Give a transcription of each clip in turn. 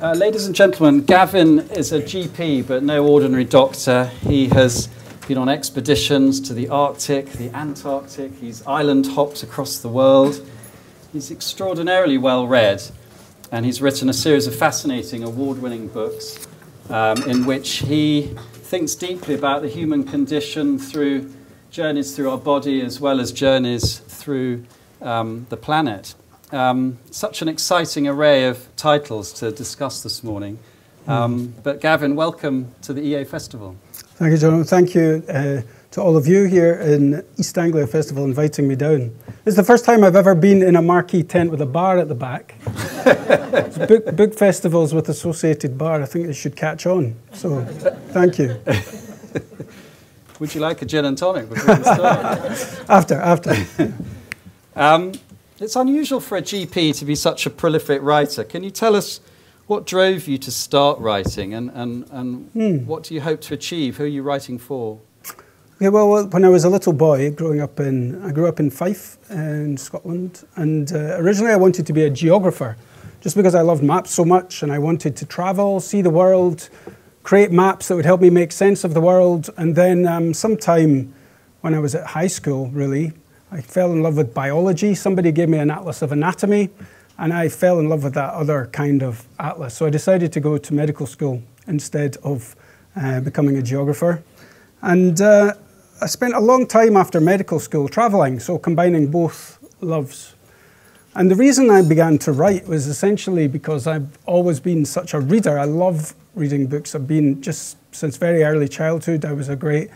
Uh, ladies and gentlemen, Gavin is a GP, but no ordinary doctor. He has been on expeditions to the Arctic, the Antarctic. He's island hopped across the world. He's extraordinarily well read, and he's written a series of fascinating award winning books um, in which he thinks deeply about the human condition through journeys through our body as well as journeys through um, the planet. Um, such an exciting array of titles to discuss this morning. Um, but Gavin, welcome to the EA Festival. Thank you, John. Thank you uh, to all of you here in East Anglia Festival inviting me down. It's the first time I've ever been in a marquee tent with a bar at the back. book, book festivals with associated bar, I think it should catch on. So, thank you. Would you like a gin and tonic before we start? after, after. Um, it's unusual for a GP to be such a prolific writer. Can you tell us what drove you to start writing and, and, and hmm. what do you hope to achieve? Who are you writing for? Yeah, well, when I was a little boy, growing up in, I grew up in Fife in Scotland, and uh, originally I wanted to be a geographer, just because I loved maps so much, and I wanted to travel, see the world, create maps that would help me make sense of the world. And then um, sometime when I was at high school, really, I fell in love with biology. Somebody gave me an atlas of anatomy, and I fell in love with that other kind of atlas. So I decided to go to medical school instead of uh, becoming a geographer. And uh, I spent a long time after medical school traveling, so combining both loves. And the reason I began to write was essentially because I've always been such a reader. I love reading books. I've been just since very early childhood. I was a great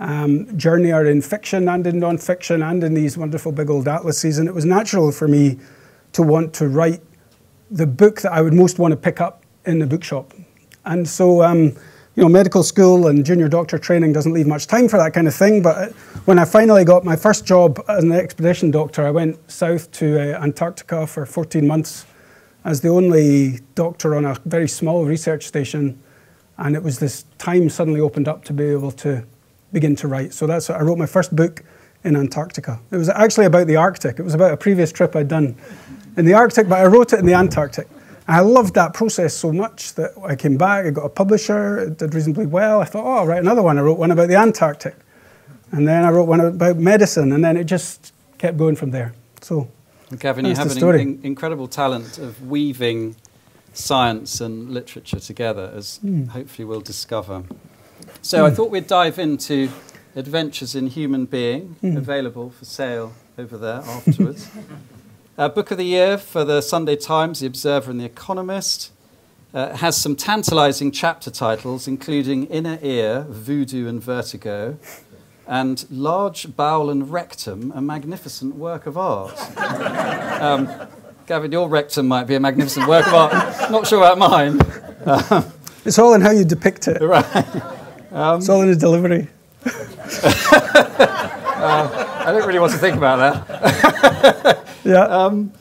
um, journeyer in fiction and in non-fiction and in these wonderful big old atlases. And it was natural for me to want to write the book that I would most want to pick up in the bookshop. And so, um, you know, medical school and junior doctor training doesn't leave much time for that kind of thing. But uh, when I finally got my first job as an expedition doctor, I went south to uh, Antarctica for 14 months as the only doctor on a very small research station. And it was this time suddenly opened up to be able to begin to write. So that's I wrote my first book in Antarctica. It was actually about the Arctic. It was about a previous trip I'd done in the Arctic, but I wrote it in the Antarctic. And I loved that process so much that I came back, I got a publisher, it did reasonably well. I thought, oh, I'll write another one. I wrote one about the Antarctic. And then I wrote one about medicine, and then it just kept going from there. So, Gavin, you have an in incredible talent of weaving science and literature together, as mm. hopefully we'll discover. So mm. I thought we'd dive into Adventures in Human Being, mm. available for sale over there afterwards. uh, Book of the Year for the Sunday Times, The Observer, and The Economist. Uh, has some tantalizing chapter titles, including Inner Ear, Voodoo and Vertigo, and Large Bowel and Rectum, a magnificent work of art. um, Gavin, your rectum might be a magnificent work of art. Not sure about mine. it's all in how you depict it. Right. Um, it's all in the delivery. uh, I don't really want to think about that. yeah. Um,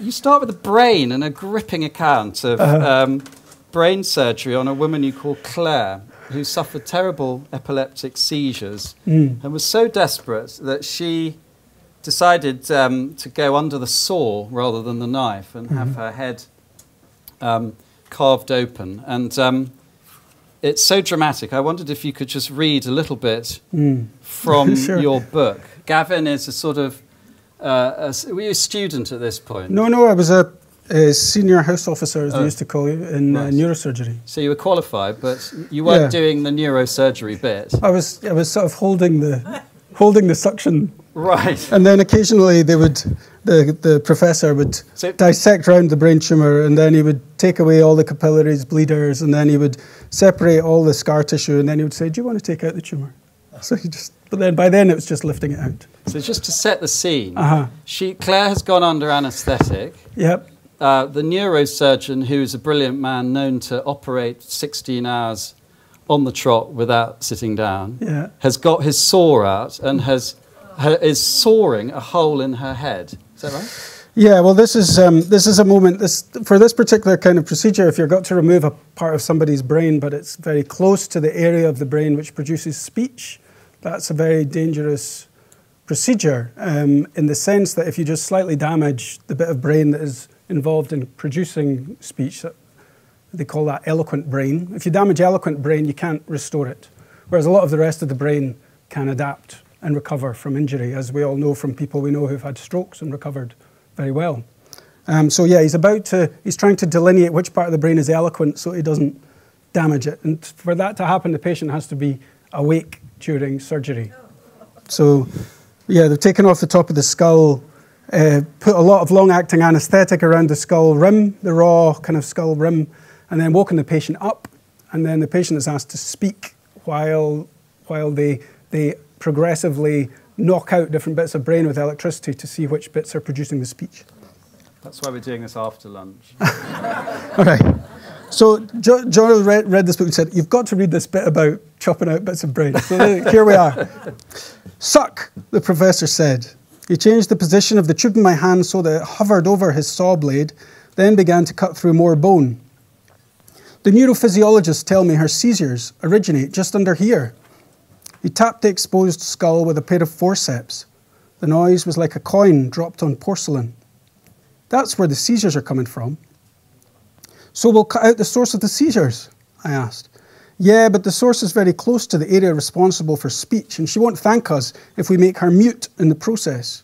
you start with the brain and a gripping account of uh-huh. um, brain surgery on a woman you call Claire, who suffered terrible epileptic seizures mm. and was so desperate that she decided um, to go under the saw rather than the knife and mm-hmm. have her head um, carved open. And um, it's so dramatic. I wondered if you could just read a little bit mm. from sure. your book. Gavin is a sort of, uh, a, were you a student at this point? No, no, I was a, a senior house officer, as oh. they used to call you, in uh, uh, neurosurgery. So you were qualified, but you weren't yeah. doing the neurosurgery bit. I was, I was sort of holding the, holding the suction Right. And then occasionally they would, the, the professor would so, dissect around the brain tumour and then he would take away all the capillaries, bleeders, and then he would separate all the scar tissue and then he would say, do you want to take out the tumour? So he just, but then by then it was just lifting it out. So just to set the scene, uh-huh. she, Claire has gone under anaesthetic. Yep. Uh, the neurosurgeon, who is a brilliant man known to operate 16 hours on the trot without sitting down, yeah. has got his saw out and has her, is sawing a hole in her head. Is that right? Yeah, well, this is um, this is a moment. This for this particular kind of procedure, if you're got to remove a part of somebody's brain, but it's very close to the area of the brain which produces speech, that's a very dangerous procedure. Um, in the sense that if you just slightly damage the bit of brain that is involved in producing speech, that They call that eloquent brain. If you damage eloquent brain, you can't restore it. Whereas a lot of the rest of the brain can adapt and recover from injury, as we all know from people we know who've had strokes and recovered very well. Um, so yeah, he's about to, he's trying to delineate which part of the brain is eloquent so he doesn't damage it. And for that to happen, the patient has to be awake during surgery. So yeah, they've taken off the top of the skull, uh, put a lot of long-acting anaesthetic around the skull rim, the raw kind of skull rim, and then woken the patient up, and then the patient is asked to speak while, while they, they progressively knock out different bits of brain with electricity to see which bits are producing the speech. That's why we're doing this after lunch. okay. So John read, read, this book and said, You've got to read this bit about chopping out bits of brain. So here we are. Suck, the professor said. He changed the position of the tube in my hand so that it hovered over his saw blade, then began to cut through more bone. The neurophysiologists tell me her seizures originate just under here. He tapped the exposed skull with a pair of forceps. The noise was like a coin dropped on porcelain. That's where the seizures are coming from. So we'll cut out the source of the seizures? I asked. Yeah, but the source is very close to the area responsible for speech, and she won't thank us if we make her mute in the process.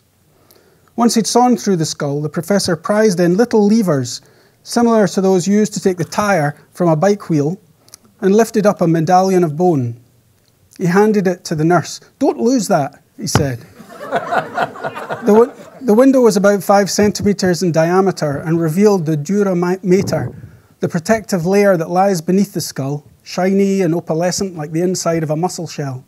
Once he'd sawn through the skull, the professor prized in little levers, similar to those used to take the tyre from a bike wheel, and lifted up a medallion of bone. He handed it to the nurse. Don't lose that, he said. the, the window was about five centimetres in diameter and revealed the dura mater, the protective layer that lies beneath the skull shiny and opalescent like the inside of a mussel shell.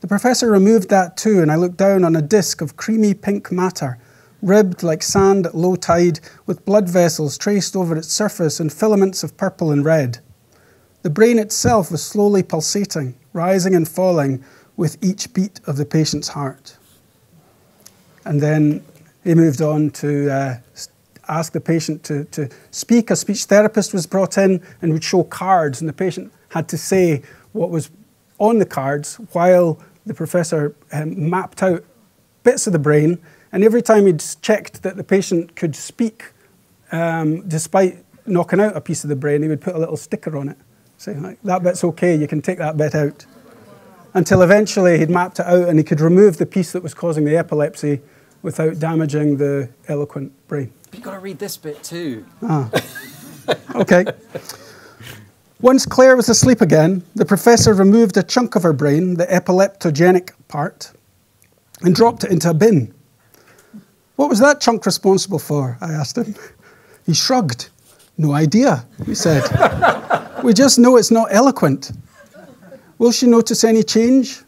The professor removed that too, and I looked down on a disk of creamy pink matter, ribbed like sand at low tide, with blood vessels traced over its surface and filaments of purple and red. The brain itself was slowly pulsating, rising and falling with each beat of the patient's heart. And then he moved on to uh, ask the patient to, to speak. A speech therapist was brought in and would show cards, and the patient had to say what was on the cards while the professor um, mapped out bits of the brain. And every time he'd checked that the patient could speak, um, despite knocking out a piece of the brain, he would put a little sticker on it, like, that bit's okay, you can take that bit out. Until eventually he'd mapped it out and he could remove the piece that was causing the epilepsy without damaging the eloquent brain. You've got to read this bit too. Ah. okay. Once Claire was asleep again, the professor removed a chunk of her brain, the epileptogenic part, and dropped it into a bin. What was that chunk responsible for? I asked him. He shrugged. No idea, he said. We just know it's not eloquent. Will she notice any change?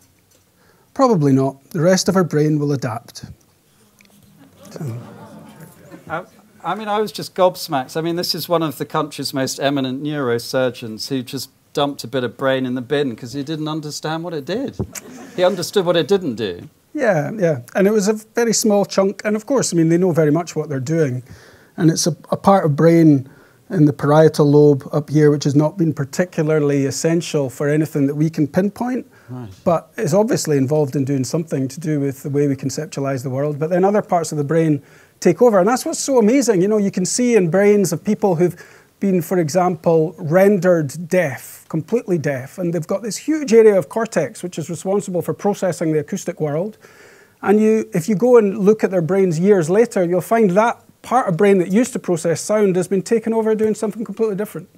Probably not. The rest of her brain will adapt. I, I mean, I was just gobsmacked. I mean, this is one of the country's most eminent neurosurgeons who just dumped a bit of brain in the bin because he didn't understand what it did. He understood what it didn't do. Yeah, yeah. And it was a very small chunk. And of course, I mean, they know very much what they're doing. And it's a, a part of brain in the parietal lobe up here, which has not been particularly essential for anything that we can pinpoint, right. but is obviously involved in doing something to do with the way we conceptualize the world. But then other parts of the brain take over. And that's what's so amazing. You know, you can see in brains of people who've been, for example, rendered deaf, completely deaf, and they've got this huge area of cortex which is responsible for processing the acoustic world. And you, if you go and look at their brains years later, you'll find that part of brain that used to process sound has been taken over doing something completely different.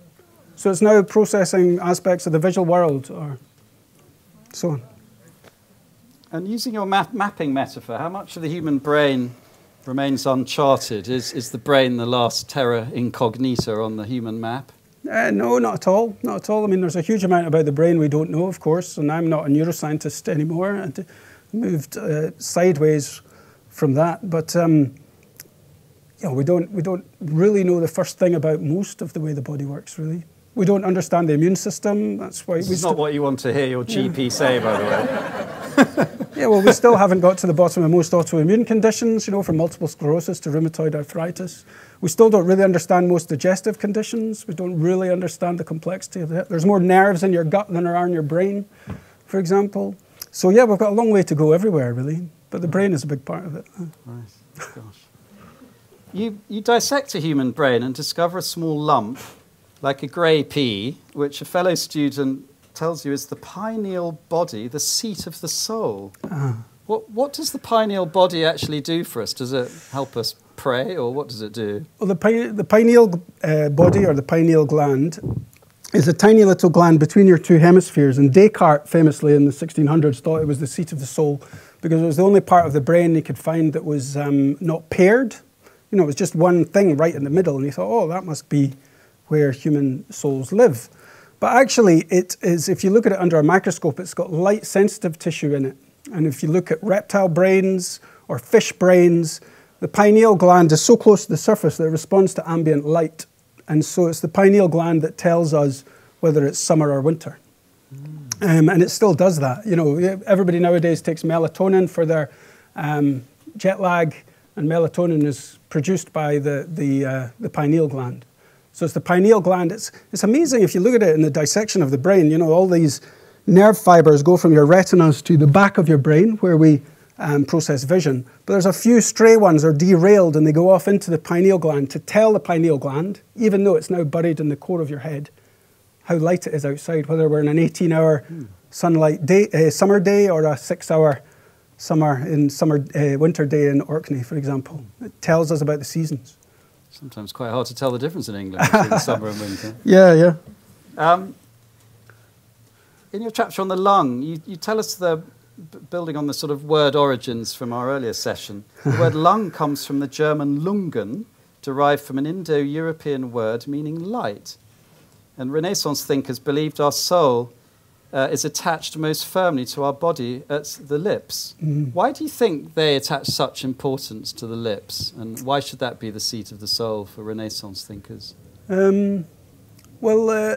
So it's now processing aspects of the visual world or so on. And using your map mapping metaphor, how much of the human brain remains uncharted? Is, is the brain the last terra incognita on the human map? Uh, no, not at all. Not at all. I mean, there's a huge amount about the brain we don't know, of course, and I'm not a neuroscientist anymore and moved uh, sideways from that. But um, you know, we don't we don't really know the first thing about most of the way the body works. Really, we don't understand the immune system. That's why. This we is not what you want to hear your GP yeah. say, by the way. yeah, well, we still haven't got to the bottom of most autoimmune conditions. You know, from multiple sclerosis to rheumatoid arthritis. We still don't really understand most digestive conditions. We don't really understand the complexity of it. There's more nerves in your gut than there are in your brain, for example. So yeah, we've got a long way to go everywhere, really. But the mm. brain is a big part of it. Nice. Gosh. You, you dissect a human brain and discover a small lump like a grey pea, which a fellow student tells you is the pineal body, the seat of the soul. Uh. What, what does the pineal body actually do for us? Does it help us pray, or what does it do? Well, the, pine, the pineal uh, body or the pineal gland is a tiny little gland between your two hemispheres. And Descartes, famously in the 1600s, thought it was the seat of the soul because it was the only part of the brain he could find that was um, not paired. You know, it was just one thing right in the middle. And he thought, oh, that must be where human souls live. But actually, it is, if you look at it under a microscope, it's got light sensitive tissue in it. And if you look at reptile brains or fish brains, the pineal gland is so close to the surface that it responds to ambient light. And so it's the pineal gland that tells us whether it's summer or winter. Um, and it still does that. You know, everybody nowadays takes melatonin for their um, jet lag, and melatonin is produced by the, the, uh, the pineal gland. So it's the pineal gland. It's, it's amazing if you look at it in the dissection of the brain. You know, all these nerve fibers go from your retinas to the back of your brain where we um, process vision. But there's a few stray ones are derailed and they go off into the pineal gland to tell the pineal gland, even though it's now buried in the core of your head, how light it is outside, whether we're in an 18 hour sunlight day, uh, summer day or a six hour summer in summer uh, winter day in Orkney, for example. It tells us about the seasons. Sometimes quite hard to tell the difference in England between summer and winter. Yeah, yeah. Um, in your chapter on the lung, you, you tell us the building on the sort of word origins from our earlier session. The word lung comes from the German lungen, derived from an Indo-European word meaning light. And Renaissance thinkers believed our soul uh, is attached most firmly to our body at the lips. Mm. Why do you think they attach such importance to the lips? And why should that be the seat of the soul for Renaissance thinkers? Um, well, uh,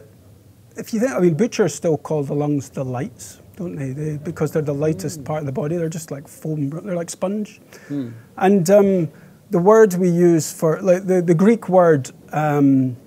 if you think, I mean, butchers still call the lungs the lights, don't they? they because they're the lightest mm. part of the body. They're just like foam, they're like sponge. Mm. And um, the word we use for, like the, the Greek word, um,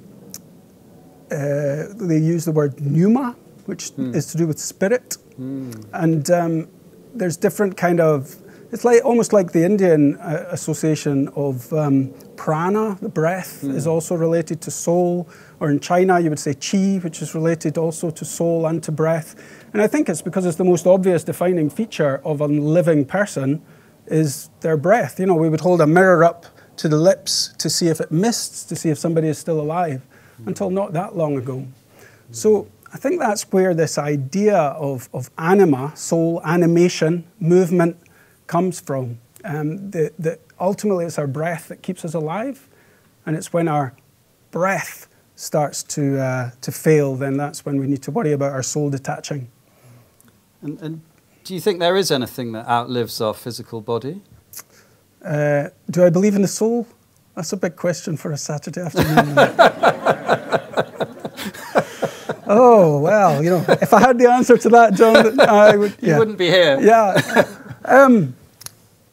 uh, they use the word pneuma, which mm. is to do with spirit. Mm. And um, there's different kind of, it's like almost like the Indian uh, association of um, prana, the breath, mm. is also related to soul. Or in China, you would say qi, which is related also to soul and to breath. And I think it's because it's the most obvious defining feature of a living person is their breath. You know, we would hold a mirror up to the lips to see if it mists, to see if somebody is still alive, mm. until not that long ago. So I think that's where this idea of, of anima, soul, animation, movement comes from. Um, the, the, ultimately, it's our breath that keeps us alive, and it's when our breath starts to, uh, to fail, then that's when we need to worry about our soul detaching. And, and do you think there is anything that outlives our physical body? Uh, do I believe in the soul? That's a big question for a Saturday afternoon. oh well, you know, if I had the answer to that, John, I would. Yeah. You wouldn't be here. Yeah. Um,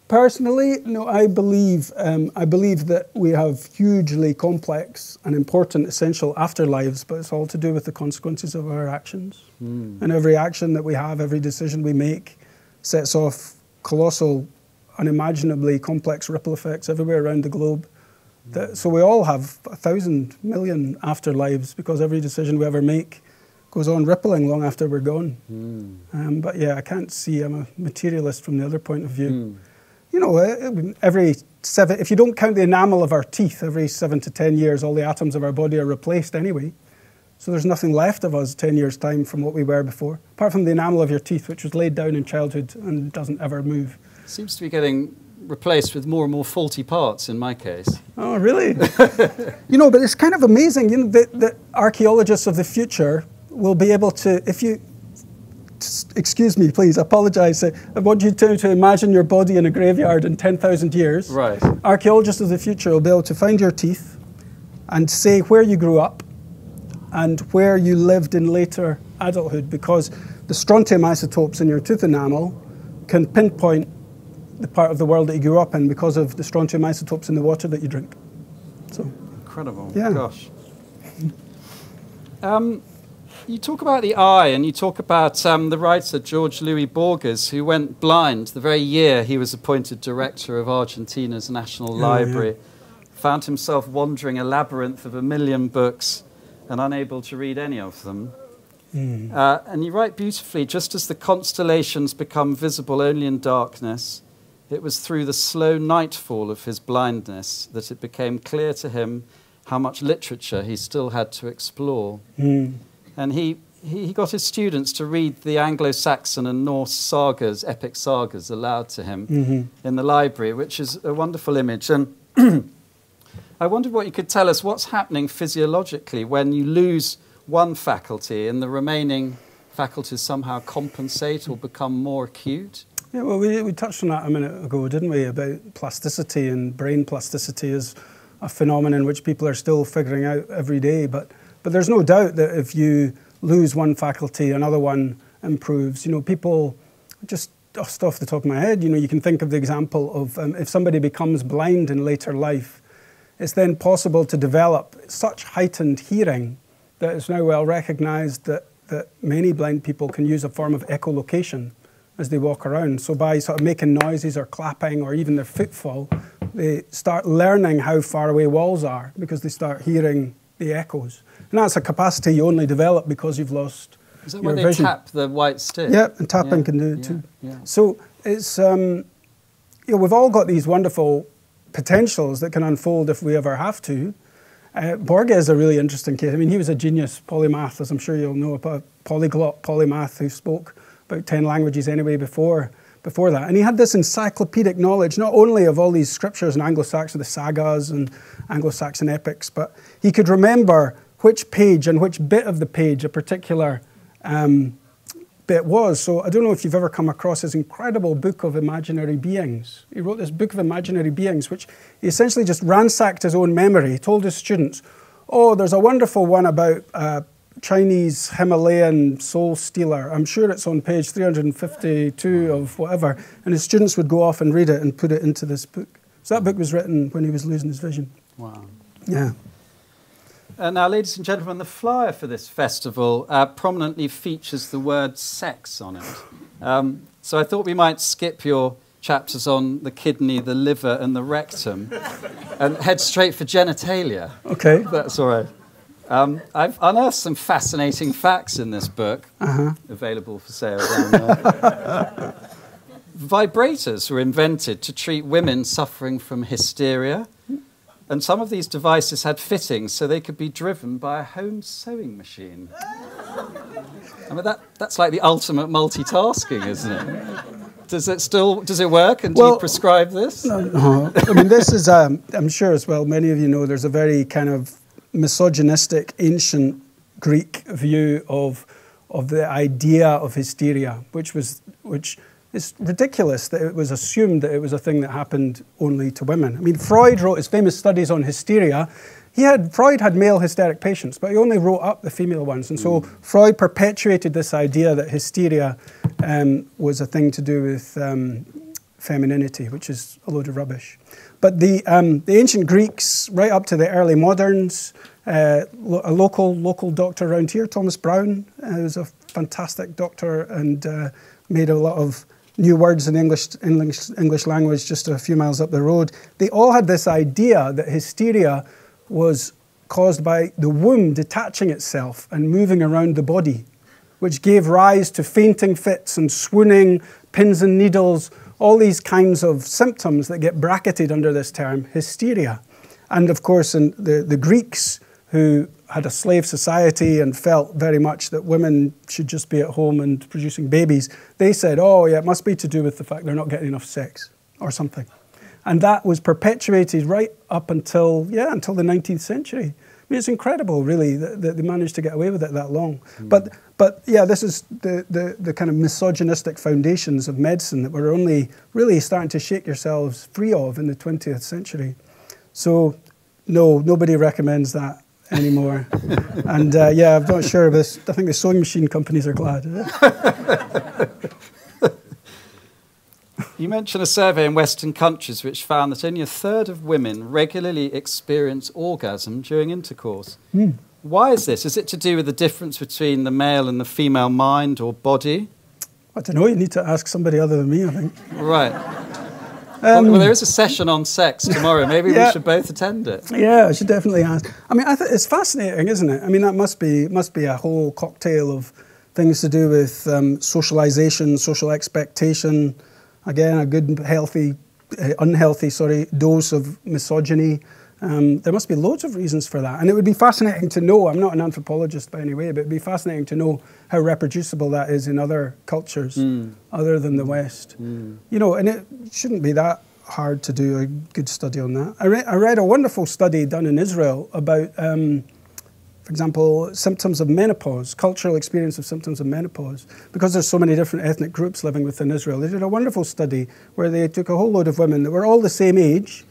personally, no, I believe um, I believe that we have hugely complex and important, essential afterlives, but it's all to do with the consequences of our actions. Mm. And every action that we have, every decision we make, sets off colossal, unimaginably complex ripple effects everywhere around the globe. That, so we all have a thousand million afterlives because every decision we ever make goes on rippling long after we're gone. Mm. Um, but yeah, I can't see. I'm a materialist from the other point of view. Mm. You know, uh, every seven, if you don't count the enamel of our teeth, every seven to ten years, all the atoms of our body are replaced anyway. So there's nothing left of us 10 years' time from what we were before, apart from the enamel of your teeth, which was laid down in childhood and doesn't ever move. Seems to be getting replaced with more and more faulty parts in my case. Oh, really? you know, but it's kind of amazing. You know, the, the archaeologists of the future will be able to, if you, excuse me, please, apologize. I want you to, to imagine your body in a graveyard in 10,000 years. Right. Archaeologists of the future will be able to find your teeth and say where you grew up and where you lived in later adulthood because the strontium isotopes in your tooth enamel can pinpoint the part of the world that you grew up in because of the strontium isotopes in the water that you drink. So incredible. Yeah. Gosh. Um, you talk about the eye, and you talk about um, the writer George Louis Borges, who went blind the very year he was appointed director of Argentina's National Library. Yeah. Found himself wandering a labyrinth of a million books and unable to read any of them. Mm. Uh, and you write beautifully just as the constellations become visible only in darkness, it was through the slow nightfall of his blindness that it became clear to him how much literature he still had to explore. Mm. And he, he, got his students to read the Anglo Saxon and Norse sagas, epic sagas, aloud to him mm-hmm. in the library, which is a wonderful image. And I wondered what you could tell us what's happening physiologically when you lose one faculty and the remaining faculties somehow compensate or become more acute? Yeah, well, we, we touched on that a minute ago, didn't we, about plasticity and brain plasticity is a phenomenon which people are still figuring out every day. But, but there's no doubt that if you lose one faculty, another one improves. You know, people just just off the top of my head, you know, you can think of the example of um, if somebody becomes blind in later life, it's then possible to develop such heightened hearing that it's now well recognized that, that many blind people can use a form of echolocation as they walk around. So by sort of making noises or clapping or even their footfall, they start learning how far away walls are because they start hearing the echoes. And that's a capacity you only develop because you've lost Is that your when they vision. tap the white stick? Yeah, and tapping yeah, can do it yeah, too. Yeah. So it's, um, you know, we've all got these wonderful potentials that can unfold if we ever have to. Uh, Borges is a really interesting case. I mean, he was a genius polymath, as I'm sure you'll know, a polyglot polymath who spoke about 10 languages anyway before, before that. And he had this encyclopedic knowledge, not only of all these scriptures in Anglo-Saxon, the sagas and Anglo-Saxon epics, but he could remember which page and which bit of the page a particular um, bit was. So I don't know if you've ever come across his incredible book of imaginary beings. He wrote this book of imaginary beings, which he essentially just ransacked his own memory. He told his students, oh, there's a wonderful one about uh, Chinese Himalayan soul stealer. I'm sure it's on page 352 of whatever. And his students would go off and read it and put it into this book. So that book was written when he was losing his vision. Wow. Yeah. Uh, now, ladies and gentlemen, the flyer for this festival uh, prominently features the word sex on it. Um, so I thought we might skip your chapters on the kidney, the liver, and the rectum and head straight for genitalia. Okay. That's all right. Um, I've unearthed some fascinating facts in this book, uh-huh. available for sale down there. Vibrators were invented to treat women suffering from hysteria, and some of these devices had fittings so they could be driven by a home sewing machine. I mean, that, that's like the ultimate multitasking, isn't it? Does it still does it work? And well, do you prescribe this? No, no. I mean, this is um, I'm sure as well. Many of you know there's a very kind of misogynistic ancient Greek view of, of the idea of hysteria, which was which is ridiculous that it was assumed that it was a thing that happened only to women. I mean, Freud wrote his famous studies on hysteria. He had Freud had male hysteric patients, but he only wrote up the female ones, and so mm. Freud perpetuated this idea that hysteria um, was a thing to do with um, femininity, which is a load of rubbish. But the, um, the ancient Greeks, right up to the early moderns, uh, a local local doctor around here, Thomas Browne, uh, was a fantastic doctor and uh, made a lot of new words in English, English, English language just a few miles up the road. They all had this idea that hysteria was caused by the womb detaching itself and moving around the body, which gave rise to fainting fits and swooning, pins and needles, all these kinds of symptoms that get bracketed under this term hysteria. And of course, in the, the Greeks, who had a slave society and felt very much that women should just be at home and producing babies, they said, oh, yeah, it must be to do with the fact they're not getting enough sex or something. And that was perpetuated right up until, yeah, until the 19th century. I mean, it's incredible, really, that, they managed to get away with it that long. Mm. But, but yeah, this is the, the, the kind of misogynistic foundations of medicine that we're only really starting to shake yourselves free of in the 20th century. So, no, nobody recommends that anymore. and uh, yeah, I'm not sure, but I think the sewing machine companies are glad. You mentioned a survey in Western countries which found that only a third of women regularly experience orgasm during intercourse. Mm. Why is this? Is it to do with the difference between the male and the female mind or body? I don't know. You need to ask somebody other than me, I think. Right. Um, well, there is a session on sex tomorrow. Maybe yeah. we should both attend it. Yeah, I should definitely ask. I mean, I th- it's fascinating, isn't it? I mean, that must be must be a whole cocktail of things to do with um, socialization, social expectation. Again, a good, healthy, uh, unhealthy, sorry, dose of misogyny. Um, there must be loads of reasons for that. And it would be fascinating to know, I'm not an anthropologist by any way, but it would be fascinating to know how reproducible that is in other cultures mm. other than the West. Mm. You know, and it shouldn't be that hard to do a good study on that. I, re- I read a wonderful study done in Israel about, um, for example, symptoms of menopause, cultural experience of symptoms of menopause, because there's so many different ethnic groups living within Israel. They did a wonderful study where they took a whole load of women that were all the same age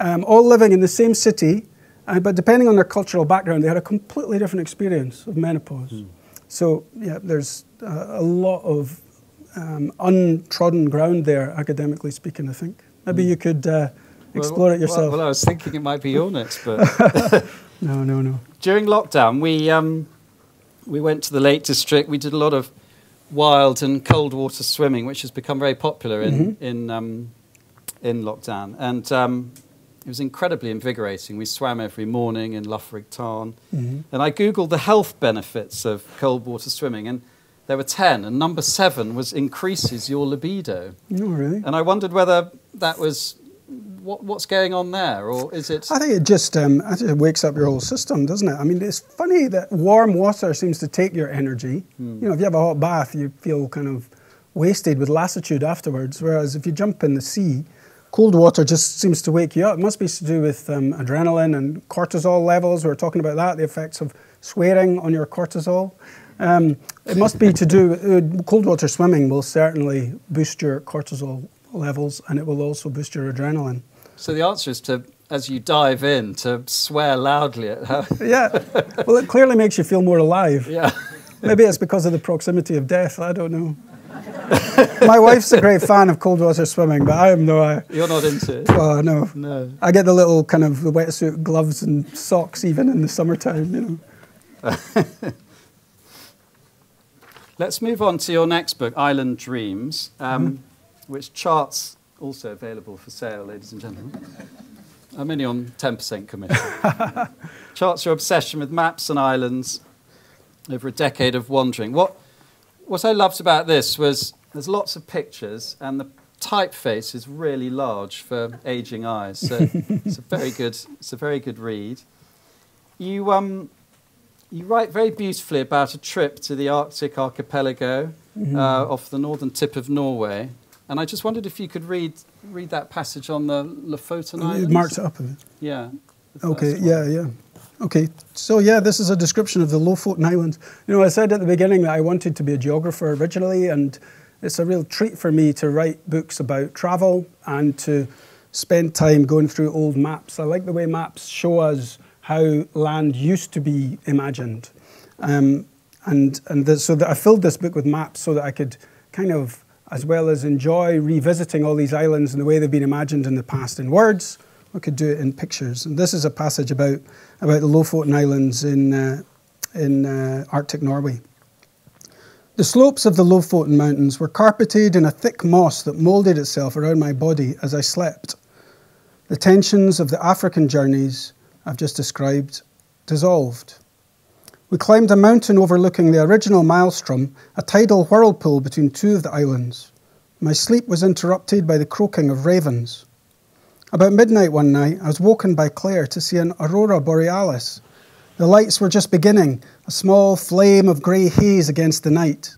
um, all living in the same city, uh, but depending on their cultural background, they had a completely different experience of menopause. Mm. So, yeah, there's uh, a lot of um, untrodden ground there, academically speaking, I think. Maybe mm. you could uh, explore well, it yourself. Well, well, I was thinking it might be your next book. no, no, no. During lockdown, we, um, we went to the Lake District. We did a lot of wild and cold water swimming, which has become very popular in, mm-hmm. in, um, in lockdown. And um, it was incredibly invigorating. We swam every morning in Loughrigg Tarn. Mm-hmm. And I Googled the health benefits of cold water swimming, and there were 10. And number seven was increases your libido. Oh, really? And I wondered whether that was what, what's going on there, or is it? I think it just um, it wakes up your whole system, doesn't it? I mean, it's funny that warm water seems to take your energy. Hmm. You know, if you have a hot bath, you feel kind of wasted with lassitude afterwards. Whereas if you jump in the sea, cold water just seems to wake you up. It must be to do with um, adrenaline and cortisol levels. We were talking about that, the effects of swearing on your cortisol. Um, it must be to do uh, cold water swimming will certainly boost your cortisol levels and it will also boost your adrenaline. So the answer is to, as you dive in, to swear loudly at her. yeah. Well, it clearly makes you feel more alive. Yeah. Maybe it's because of the proximity of death. I don't know. My wife's a great fan of cold water swimming, but I am no. I, You're not into it. Oh no. No. I get the little kind of the wetsuit gloves and socks even in the summertime. You know. Let's move on to your next book, Island Dreams, um, mm-hmm. Which charts also available for sale, ladies and gentlemen. I'm only on 10% commission. charts your obsession with maps and islands over a decade of wandering. What what I loved about this was there's lots of pictures and the typeface is really large for aging eyes. So it's a very good it's a very good read. You um you write very beautifully about a trip to the Arctic archipelago mm-hmm. uh, off the northern tip of Norway. And I just wondered if you could read read that passage on the Lofoten Islands. You marked it up. Yeah. Okay. Yeah. Yeah. Okay, so yeah, this is a description of the Lofoten Islands. You know, I said at the beginning that I wanted to be a geographer originally, and it's a real treat for me to write books about travel and to spend time going through old maps. I like the way maps show us how land used to be imagined. Um, and and the, so that I filled this book with maps so that I could kind of, as well as enjoy revisiting all these islands and the way they've been imagined in the past in words, We could do it in pictures. And this is a passage about, about the Lofoten Islands in, uh, in uh, Arctic Norway. The slopes of the Lofoten Mountains were carpeted in a thick moss that moulded itself around my body as I slept. The tensions of the African journeys I've just described dissolved. We climbed a mountain overlooking the original maelstrom, a tidal whirlpool between two of the islands. My sleep was interrupted by the croaking of ravens. About midnight one night, I was woken by Claire to see an aurora borealis. The lights were just beginning, a small flame of grey haze against the night.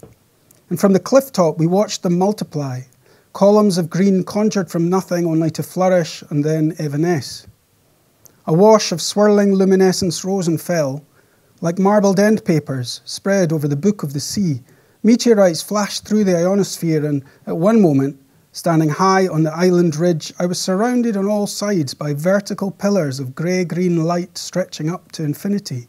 And from the cliff top, we watched them multiply, columns of green conjured from nothing only to flourish and then evanesce. A wash of swirling luminescence rose and fell, like marbled end papers spread over the book of the sea. Meteorites flashed through the ionosphere, and at one moment, Standing high on the island ridge, I was surrounded on all sides by vertical pillars of grey green light stretching up to infinity.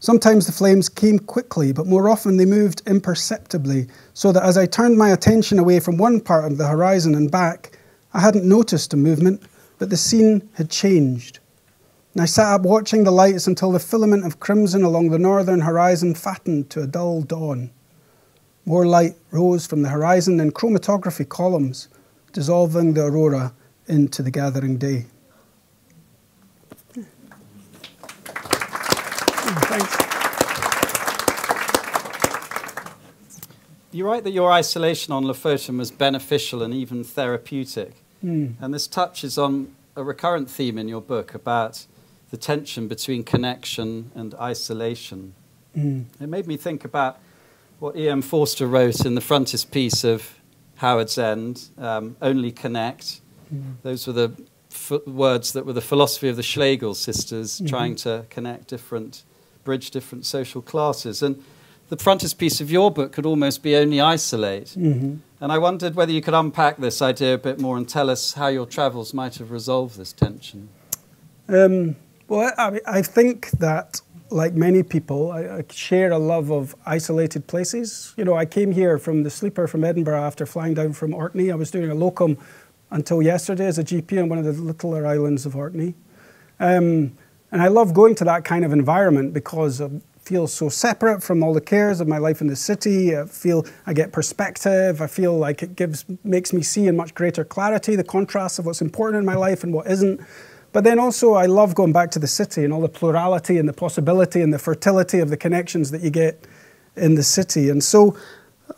Sometimes the flames came quickly, but more often they moved imperceptibly, so that as I turned my attention away from one part of the horizon and back, I hadn't noticed a movement, but the scene had changed. And I sat up watching the lights until the filament of crimson along the northern horizon fattened to a dull dawn. More light rose from the horizon in chromatography columns, dissolving the aurora into the gathering day. Thanks. You write that your isolation on Lofoten was beneficial and even therapeutic. Mm. And this touches on a recurrent theme in your book about the tension between connection and isolation. Mm. It made me think about what E.M. Forster wrote in the frontispiece of Howards End, um, Only Connect. Mm. Those were the f- words that were the philosophy of the Schlegel sisters, mm-hmm. trying to connect different, bridge different social classes. And the frontispiece of your book could almost be Only Isolate. Mm-hmm. And I wondered whether you could unpack this idea a bit more and tell us how your travels might have resolved this tension. Um, well, I, I, think that, like many people, I, I, share a love of isolated places. You know, I came here from the sleeper from Edinburgh after flying down from Orkney. I was doing a locum until yesterday as a GP on one of the littler islands of Orkney. Um, and I love going to that kind of environment because I feel so separate from all the cares of my life in the city. I feel I get perspective. I feel like it gives makes me see in much greater clarity the contrast of what's important in my life and what isn't. But then also I love going back to the city and all the plurality and the possibility and the fertility of the connections that you get in the city. And so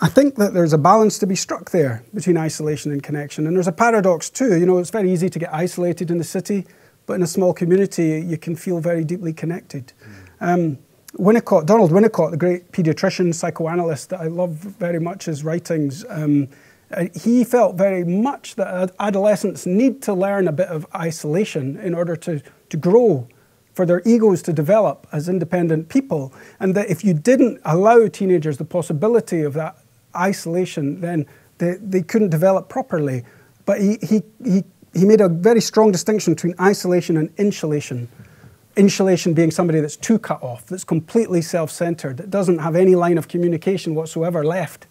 I think that there's a balance to be struck there between isolation and connection. And there's a paradox too. You know, it's very easy to get isolated in the city, but in a small community, you can feel very deeply connected. Mm. Um, Winnicott, Donald Winnicott, the great pediatrician, psychoanalyst that I love very much his writings, um, uh, he felt very much that adolescents need to learn a bit of isolation in order to, to grow, for their egos to develop as independent people. And that if you didn't allow teenagers the possibility of that isolation, then they, they couldn't develop properly. But he, he, he, he made a very strong distinction between isolation and insulation. Insulation being somebody that's too cut off, that's completely self centered, that doesn't have any line of communication whatsoever left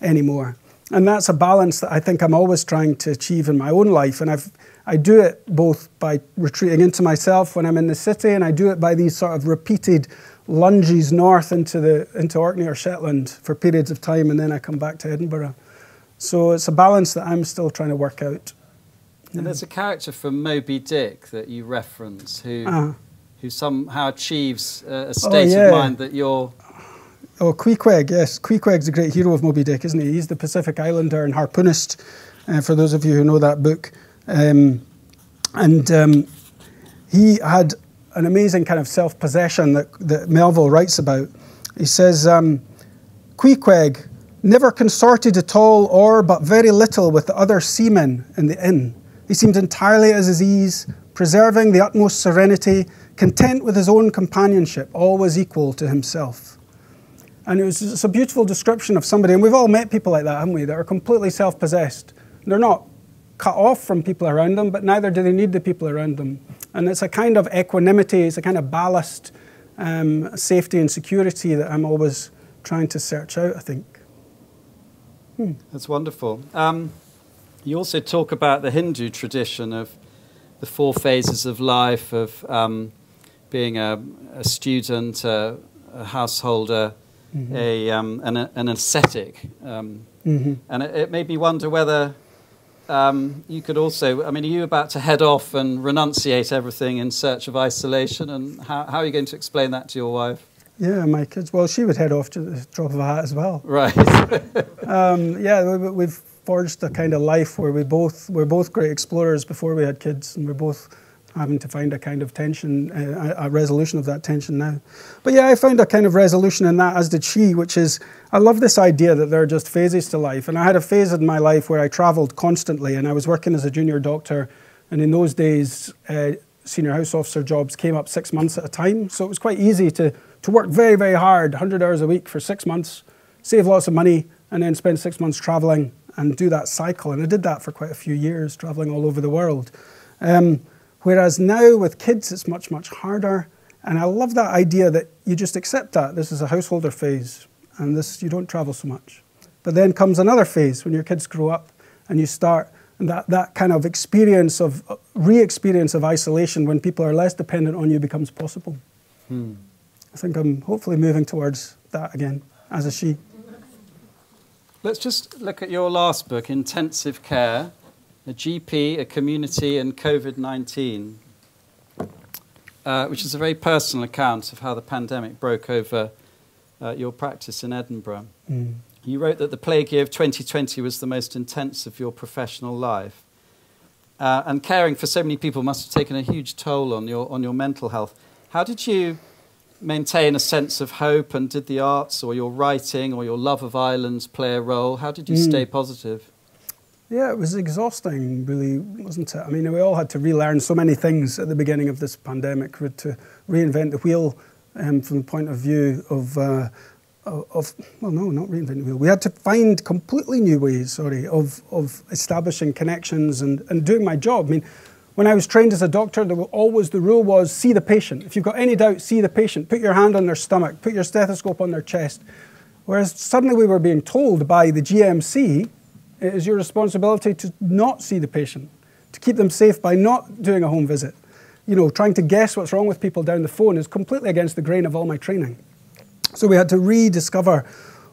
anymore. And that's a balance that I think I'm always trying to achieve in my own life. And I've, I do it both by retreating into myself when I'm in the city, and I do it by these sort of repeated lunges north into, the, into Orkney or Shetland for periods of time, and then I come back to Edinburgh. So it's a balance that I'm still trying to work out. And there's a character from Moby Dick that you reference who uh-huh who somehow achieves a, a state oh, yeah. of mind that you're. Oh, Queequeg, yes. Queequeg's a great hero of Moby Dick, isn't he? He's the Pacific Islander and harpoonist, uh, for those of you who know that book. Um, and um, he had an amazing kind of self possession that, that Melville writes about. He says, um, Queequeg never consorted at all or but very little with the other seamen in the inn. He seemed entirely at his ease, preserving the utmost serenity content with his own companionship, always equal to himself. And it was it's a beautiful description of somebody, and we've all met people like that, haven't we, that are completely self possessed. They're not cut off from people around them, but neither do they need the people around them. And it's a kind of equanimity, it's a kind of ballast, um, safety, and security that I'm always trying to search out, I think. Hmm. That's wonderful. Um, you also talk about the Hindu tradition of the four phases of life of um, being a, a student, a, a householder, mm-hmm. a, um, an, an, ascetic. Um, mm-hmm. And it, it, made me wonder whether um, you could also, I mean, are you about to head off and renunciate everything in search of isolation? And how, how are you going to explain that to your wife? Yeah, my kids. Well, she would head off to the drop of a hat as well. Right. um, yeah, we, have forged a kind of life where we both we're both great explorers before we had kids, and we're both having to find a kind of tension, uh, a resolution of that tension now. But yeah, I found a kind of resolution in that, as did she, which is I love this idea that there are just phases to life. And I had a phase in my life where I travelled constantly, and I was working as a junior doctor. And in those days, uh, senior house officer jobs came up six months at a time. So it was quite easy to, to work very, very hard, 100 hours a week for six months, save lots of money, and then spend six months travelling and do that cycle. And I did that for quite a few years, travelling all over the world. Um, Whereas now with kids, it's much, much harder. And I love that idea that you just accept that. This is a householder phase, and this you don't travel so much. But then comes another phase when your kids grow up and you start and that, that kind of experience of re-experience of isolation when people are less dependent on you becomes possible. Hmm. I think I'm hopefully moving towards that again, as a she. Let's just look at your last book, Intensive Care a GP, a community, and COVID 19, uh, which is a very personal account of how the pandemic broke over uh, your practice in Edinburgh. Mm. You wrote that the plague year of 2020 was the most intense of your professional life. Uh, and caring for so many people must have taken a huge toll on your, on your mental health. How did you maintain a sense of hope, and did the arts or your writing or your love of islands play a role? How did you mm. stay positive? Yeah, it was exhausting, really, wasn't it? I mean, we all had to relearn so many things at the beginning of this pandemic. We had to reinvent the wheel um, from the point of view of, uh, of, well, no, not reinvent the wheel. We had to find completely new ways, sorry, of, of establishing connections and, and doing my job. I mean, when I was trained as a doctor, there was always the rule was see the patient. If you've got any doubt, see the patient. Put your hand on their stomach. Put your stethoscope on their chest. Whereas suddenly we were being told by the GMC it is your responsibility to not see the patient, to keep them safe by not doing a home visit. You know, trying to guess what's wrong with people down the phone is completely against the grain of all my training. So we had to rediscover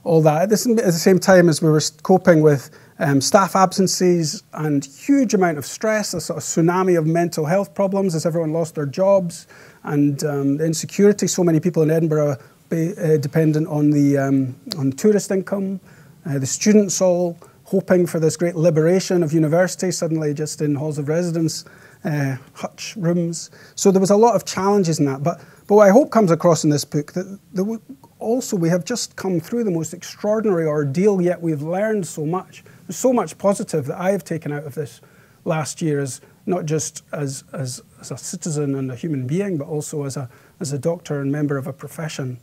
all that at the same time as we were coping with um, staff absences and huge amount of stress, a sort of tsunami of mental health problems as everyone lost their jobs and um, the insecurity. So many people in Edinburgh be, uh, dependent on the um, on tourist income, uh, the students all hoping for this great liberation of university, suddenly just in halls of residence, uh, hutch rooms. So there was a lot of challenges in that. But, but what I hope comes across in this book, that, that also we have just come through the most extraordinary ordeal, yet we've learned so much. There's so much positive that I have taken out of this last year as not just as, as, as a citizen and a human being, but also as a, as a doctor and member of a profession.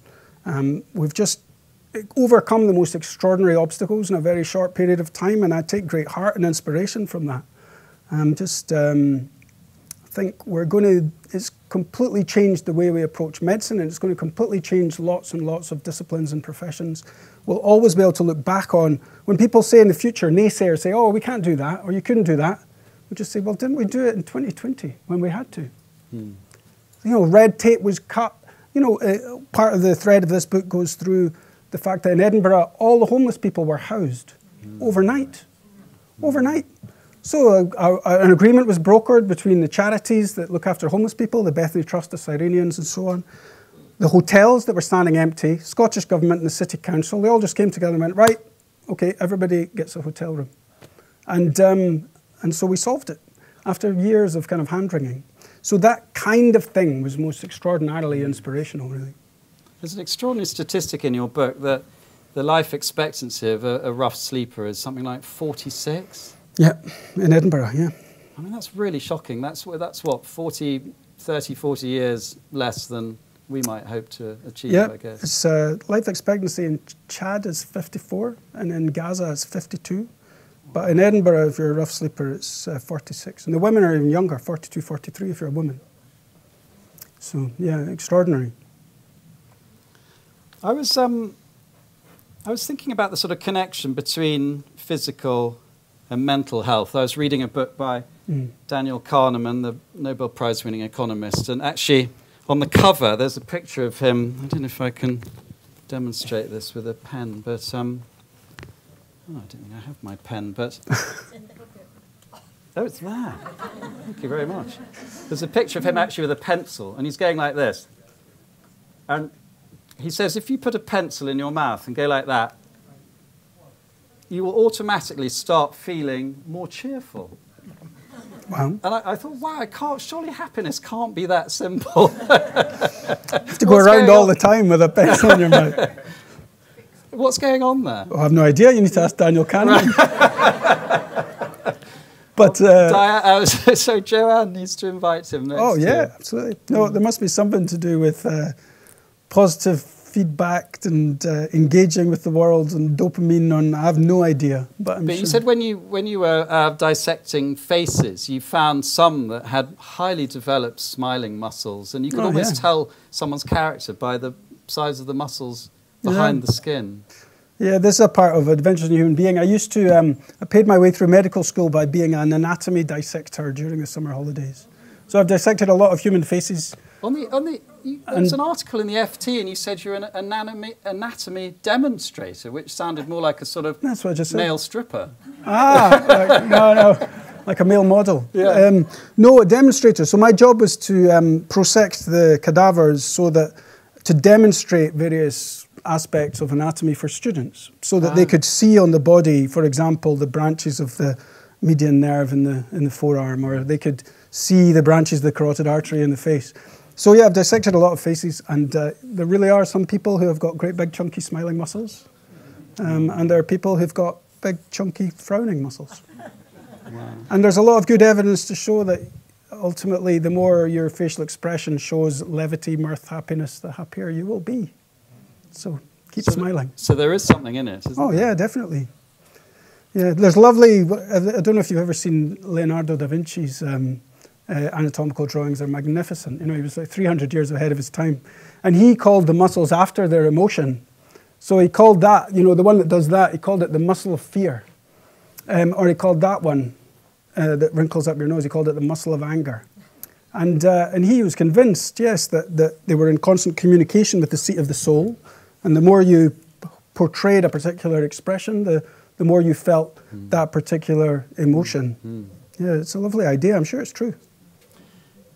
Um, we've just overcome the most extraordinary obstacles in a very short period of time, and I take great heart and inspiration from that. Um, just um, think we're going to, it's completely changed the way we approach medicine, and it's going to completely change lots and lots of disciplines and professions. We'll always be able to look back on, when people say in the future, naysayers say, oh, we can't do that, or you couldn't do that, we just say, well, didn't we do it in 2020 when we had to? Hmm. You know, red tape was cut. You know, uh, part of the thread of this book goes through the fact that in Edinburgh, all the homeless people were housed overnight. Overnight. So a, a, an agreement was brokered between the charities that look after homeless people, the Bethany Trust, the Cyrenians, and so on. The hotels that were standing empty, Scottish Government and the City Council, they all just came together and went, right, okay, everybody gets a hotel room. And, um, and so we solved it after years of kind of hand wringing. So that kind of thing was most extraordinarily inspirational, really. There's an extraordinary statistic in your book that the life expectancy of a, a rough sleeper is something like 46. Yeah, in Edinburgh, yeah. I mean, that's really shocking. That's, that's what, 40, 30, 40 years less than we might hope to achieve, yeah, I guess. It's, uh, life expectancy in Chad is 54 and in Gaza it's 52. But in Edinburgh, if you're a rough sleeper, it's uh, 46. And the women are even younger, 42, 43 if you're a woman. So, yeah, extraordinary. I was um, I was thinking about the sort of connection between physical and mental health. I was reading a book by mm. Daniel Kahneman, the Nobel Prize winning economist, and actually on the cover there's a picture of him. I don't know if I can demonstrate this with a pen, but um, oh, I don't think I have my pen, but. Oh, it's there. Thank you very much. There's a picture of him actually with a pencil, and he's going like this. And he says if you put a pencil in your mouth and go like that, you will automatically start feeling more cheerful. Wow. And I, I, thought, wow, I can't, surely happiness can't be that simple. you have to go around all on? the time with a pencil in your mouth. What's going on there? I have no idea. You need to ask Daniel Kahneman. but uh, Diane, uh, so Joanne needs to invite him. oh yeah, absolutely. No, there must be something to do with uh, positive feedback and uh, engaging with the world and dopamine on I have no idea but, I'm but sure. you said when you when you were uh, dissecting faces you found some that had highly developed smiling muscles and you could oh, almost yeah. tell someone's character by the size of the muscles behind yeah. the skin yeah, this is a part of Adventures in Human Being. I used to, um, I paid my way through medical school by being an anatomy dissector during the summer holidays. So I've dissected a lot of human faces. On the, on the, you, there was an article in the FT, and you said you're an anatomy, anatomy demonstrator, which sounded more like a sort of That's what I just nail stripper. Ah, no, no. like a male model. Yeah. Um, no, a demonstrator. So my job was to um, prosect the cadavers so that to demonstrate various aspects of anatomy for students, so that ah. they could see on the body, for example, the branches of the median nerve in the in the forearm, or they could see the branches of the carotid artery in the face. So yeah, I've dissected a lot of faces, and uh, there really are some people who have got great big chunky smiling muscles, um, and there are people who've got big chunky frowning muscles. Wow. And there's a lot of good evidence to show that ultimately, the more your facial expression shows levity, mirth, happiness, the happier you will be. So keep so smiling. So there is something in it, oh, there? yeah, definitely. Yeah, there's lovely. I don't know if you've ever seen Leonardo da Vinci's um, uh, anatomical drawings are magnificent. You know, he was like 300 years ahead of his time. And he called the muscles after their emotion. So he called that, you know, the one that does that, he called it the muscle of fear. Um, or he called that one uh, that wrinkles up your nose, he called it the muscle of anger. And, uh, and he was convinced, yes, that, that they were in constant communication with the seat of the soul. And the more you portrayed a particular expression, the, the more you felt mm. that particular emotion. Mm. Yeah, it's a lovely idea. I'm sure it's true.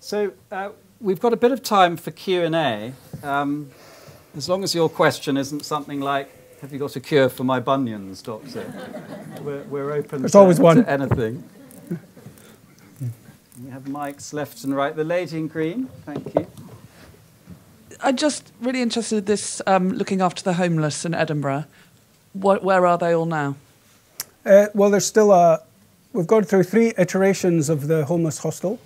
So uh, we've got a bit of time for Q&A. Um, as long as your question isn't something like, have you got a cure for my bunions, doctor? we're, we're open There's to, always one. to anything. we have mics left and right. The lady in green, thank you. I'm just really interested in this um, looking after the homeless in Edinburgh. What, where are they all now? Uh, well, there's still a. We've gone through three iterations of the homeless hostel.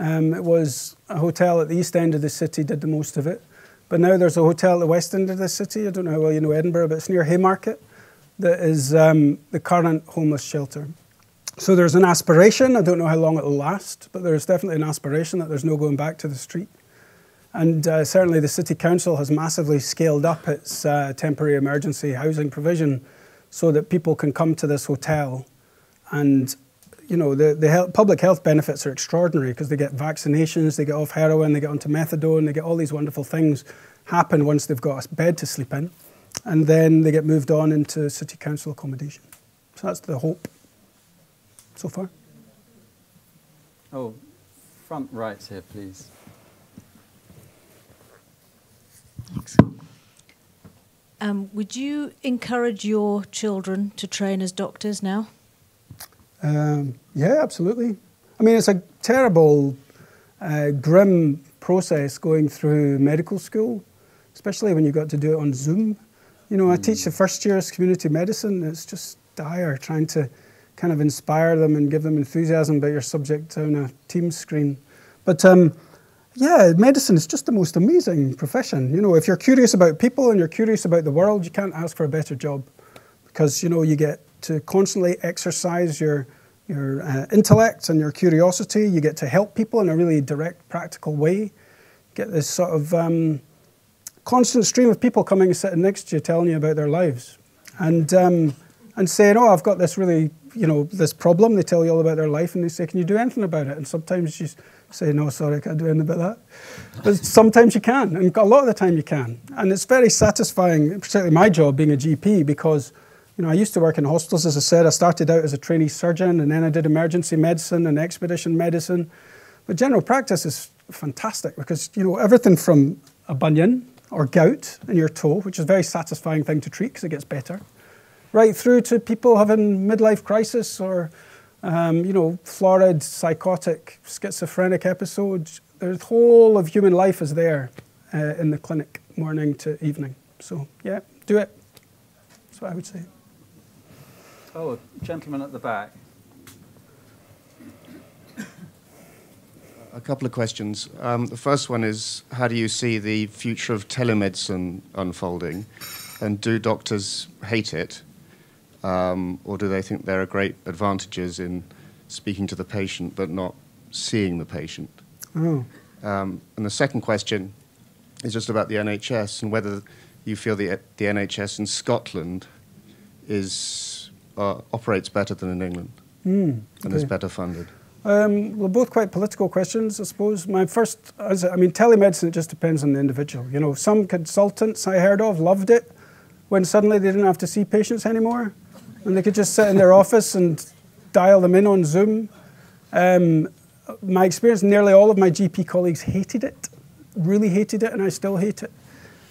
Um, it was a hotel at the east end of the city, did the most of it. But now there's a hotel at the west end of the city. I don't know how well you know Edinburgh, but it's near Haymarket. That is um, the current homeless shelter. So there's an aspiration. I don't know how long it'll last, but there's definitely an aspiration that there's no going back to the street. And uh, certainly the City Council has massively scaled up its uh, temporary emergency housing provision so that people can come to this hotel and you know, the, the health, public health benefits are extraordinary because they get vaccinations, they get off heroin, they get onto methadone, they get all these wonderful things happen once they've got a bed to sleep in. And then they get moved on into city council accommodation. So that's the hope so far. Oh, front right here, please. Thanks. Um, would you encourage your children to train as doctors now? Um, yeah, absolutely. I mean, it's a terrible, uh, grim process going through medical school, especially when you've got to do it on Zoom. You know, I mm. teach the first years community medicine. It's just dire trying to kind of inspire them and give them enthusiasm about your subject on a team screen. But um, yeah, medicine is just the most amazing profession. You know, if you're curious about people and you're curious about the world, you can't ask for a better job because, you know, you get to constantly exercise your, your uh, intellect and your curiosity. You get to help people in a really direct, practical way. Get this sort of um, constant stream of people coming and sitting next to you telling you about their lives. And, um, and saying, oh, I've got this really, you know, this problem. They tell you all about their life and they say, can you do anything about it? And sometimes you say, no, sorry, I can't do anything about that. But sometimes you can, and a lot of the time you can. And it's very satisfying, particularly my job being a GP, because you know, I used to work in hospitals, as I said. I started out as a trainee surgeon, and then I did emergency medicine and expedition medicine. But general practice is fantastic because, you know, everything from a bunion or gout in your toe, which is a very satisfying thing to treat because it gets better, right through to people having midlife crisis or, um, you know, florid, psychotic, schizophrenic episodes. The whole of human life is there uh, in the clinic, morning to evening. So, yeah, do it. That's what I would say. Oh, a gentleman at the back. A couple of questions. Um, the first one is how do you see the future of telemedicine unfolding? And do doctors hate it? Um, or do they think there are great advantages in speaking to the patient but not seeing the patient? Oh. Um, and the second question is just about the NHS and whether you feel the, the NHS in Scotland is uh, operates better than in England mm, and is better funded? Um, well, both quite political questions, I suppose. My first, I mean, telemedicine, it just depends on the individual. You know, some consultants I heard of loved it when suddenly they didn't have to see patients anymore and they could just sit in their office and dial them in on Zoom. Um, my experience, nearly all of my GP colleagues hated it, really hated it, and I still hate it.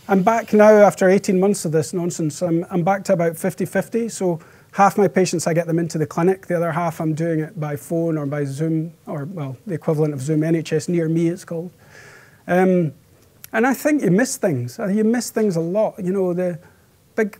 I'm back now after 18 months of this nonsense. I'm, I'm back to about 50 50. So half my patients, I get them into the clinic. The other half, I'm doing it by phone or by Zoom, or, well, the equivalent of Zoom, NHS Near Me, it's called. Um, and I think you miss things. Uh, you miss things a lot. You know, the big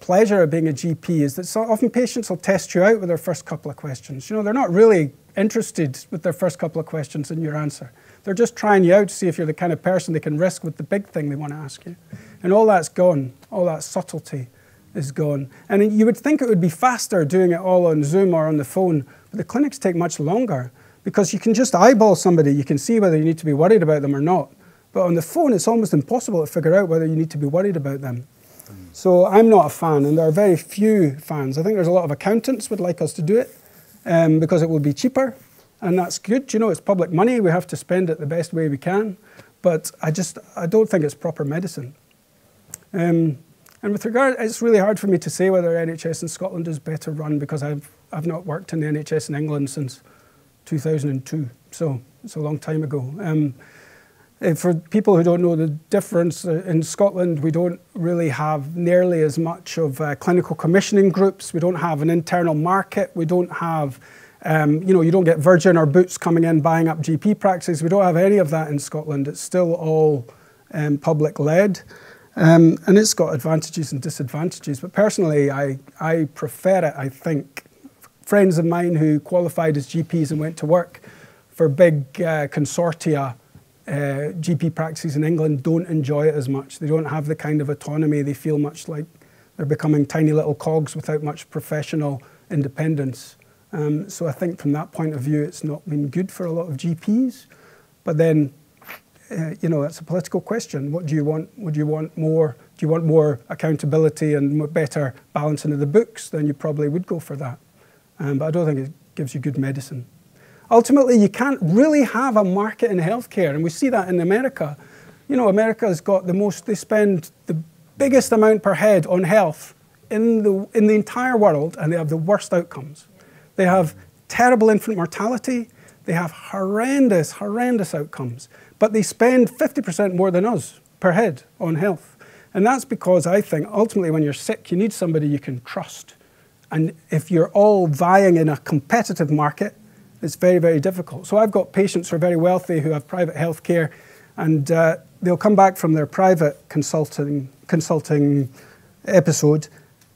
pleasure of being a GP is that so often patients will test you out with their first couple of questions. You know, they're not really interested with their first couple of questions in your answer. They're just trying you out to see if you're the kind of person they can risk with the big thing they want to ask you. And all that's gone. All that subtlety is gone. And you would think it would be faster doing it all on Zoom or on the phone, but the clinics take much longer because you can just eyeball somebody. You can see whether you need to be worried about them or not. But on the phone, it's almost impossible to figure out whether you need to be worried about them. So I'm not a fan, and there are very few fans. I think there's a lot of accountants would like us to do it um, because it will be cheaper and that's good. You know, it's public money. We have to spend it the best way we can. But I just, I don't think it's proper medicine. Um, and with regard, it's really hard for me to say whether NHS in Scotland is better run because I've, I've not worked in the NHS in England since 2002. So it's a long time ago. Um, eh, for people who don't know the difference, uh, in Scotland we don't really have nearly as much of uh, clinical commissioning groups. We don't have an internal market. We don't have um, you know, you don't get Virgin or Boots coming in buying up GP practices. We don't have any of that in Scotland. It's still all um, public led. Um, and it's got advantages and disadvantages. But personally, I, I prefer it, I think. Friends of mine who qualified as GPs and went to work for big uh, consortia uh, GP practices in England don't enjoy it as much. They don't have the kind of autonomy. They feel much like they're becoming tiny little cogs without much professional independence. Um, so I think from that point of view, it's not been good for a lot of GPs. But then, uh, you know, that's a political question. What do you want? Would you want more? Do you want more accountability and better balancing of the books? Then you probably would go for that. Um, but I don't think it gives you good medicine. Ultimately, you can't really have a market in healthcare, and we see that in America. You know, America's got the most. They spend the biggest amount per head on health in the in the entire world, and they have the worst outcomes. They have terrible infant mortality. They have horrendous, horrendous outcomes. But they spend 50% more than us per head on health. And that's because I think ultimately when you're sick, you need somebody you can trust. And if you're all vying in a competitive market, it's very, very difficult. So I've got patients who are very wealthy who have private health care, and uh, they'll come back from their private consulting, consulting episode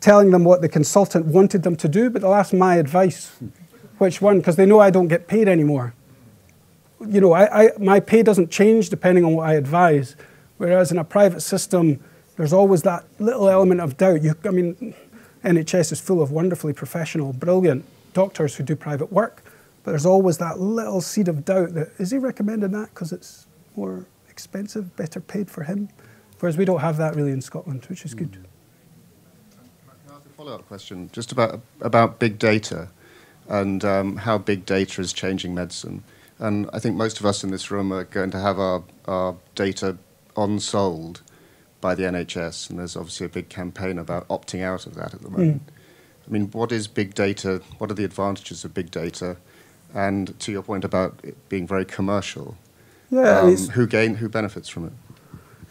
telling them what the consultant wanted them to do, but they'll ask my advice. Which one? Because they know I don't get paid anymore. You know, I, I, my pay doesn't change depending on what I advise. Whereas in a private system, there's always that little element of doubt. You, I mean, NHS is full of wonderfully professional, brilliant doctors who do private work, but there's always that little seed of doubt that is he recommending that because it's more expensive, better paid for him? Whereas we don't have that really in Scotland, which is good Can I ask a follow-up question, just about about big data and um, how big data is changing medicine. And I think most of us in this room are going to have our, our data on sold by the NHS, and there's obviously a big campaign about opting out of that at the moment. Mm. I mean, what is big data? What are the advantages of big data? And to your point about it being very commercial, yeah, um, who gain, who benefits from it?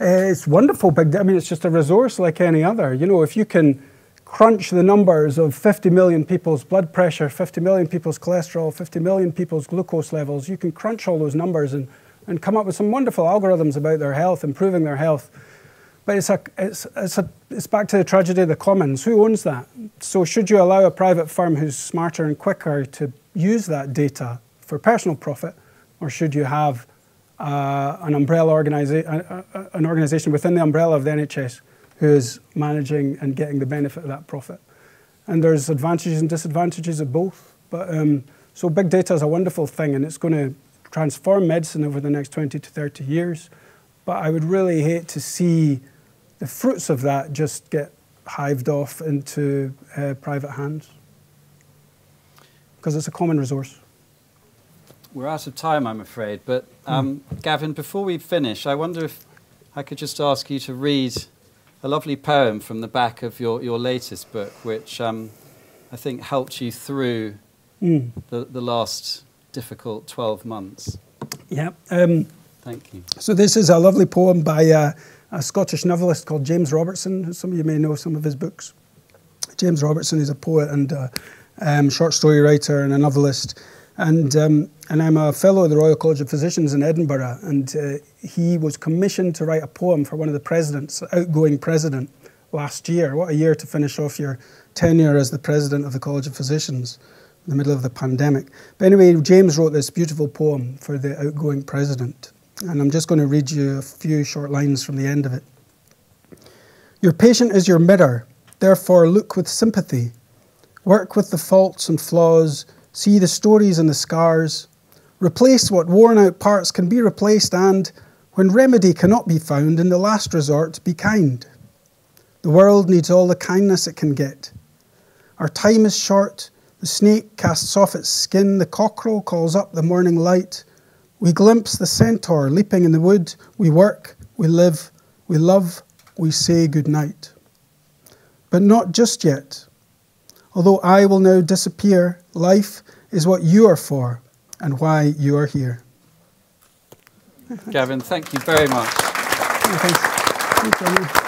Uh, it's wonderful. Big. I mean, it's just a resource like any other. You know, if you can crunch the numbers of 50 million people's blood pressure, 50 million people's cholesterol, 50 million people's glucose levels, you can crunch all those numbers and, and come up with some wonderful algorithms about their health, improving their health. But it's, a, it's, it's, a, it's back to the tragedy of the commons. Who owns that? So, should you allow a private firm who's smarter and quicker to use that data for personal profit, or should you have uh, an umbrella organiza- an organization within the umbrella of the NHS who is managing and getting the benefit of that profit. And there's advantages and disadvantages of both. But um, so big data is a wonderful thing, and it's going to transform medicine over the next 20 to 30 years. But I would really hate to see the fruits of that just get hived off into uh, private hands because it's a common resource. We're out of time, I'm afraid. But um, mm. Gavin, before we finish, I wonder if I could just ask you to read a lovely poem from the back of your, your latest book, which um, I think helped you through mm. the, the last difficult 12 months. Yeah. Um, Thank you. So this is a lovely poem by uh, a Scottish novelist called James Robertson. Some of you may know some of his books. James Robertson is a poet and a um, short story writer and a novelist. And, um, and I'm a fellow of the Royal College of Physicians in Edinburgh. And uh, he was commissioned to write a poem for one of the presidents, outgoing president, last year. What a year to finish off your tenure as the president of the College of Physicians in the middle of the pandemic. But anyway, James wrote this beautiful poem for the outgoing president. And I'm just going to read you a few short lines from the end of it. Your patient is your mirror, therefore look with sympathy. Work with the faults and flaws, see the stories and the scars. Replace what worn out parts can be replaced, and when remedy cannot be found, in the last resort, be kind. The world needs all the kindness it can get. Our time is short. The snake casts off its skin, the cockerel calls up the morning light. We glimpse the centaur leaping in the wood. We work, we live, we love, we say good night. But not just yet. Although I will now disappear, life is what you are for and why you are here. Gavin, thank you very much. Thanks. Thanks,